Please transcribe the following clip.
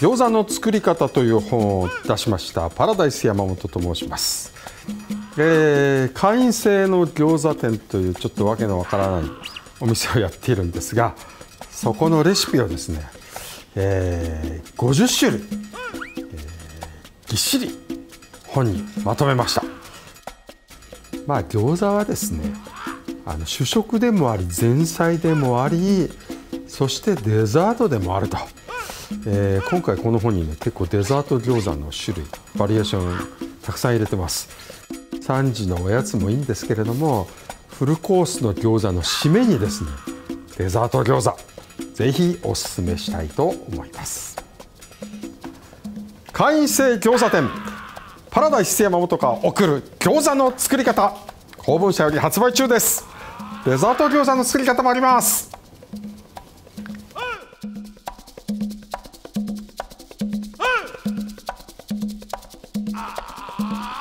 餃子の作り方という本を出しましたパラダイス山本と申します、えー、会員制の餃子店というちょっとわけのわからないお店をやっているんですがそこのレシピをですね、えー、50種類、えー、ぎっしり本にまとめました。まあ餃子はですねあの主食でもあり前菜でもありそしてデザートでもあると、えー、今回この本にね結構デザート餃子の種類バリエーションたくさん入れてます。3時のおやつもいいんですけれどもフルコースの餃子の締めにですねデザート餃子ぜひおすすめしたいと思います。会員制餃子店パラダイス山本が送る餃子の作り方公文社より発売中です。デザート餃子の作り方もあります。Ah!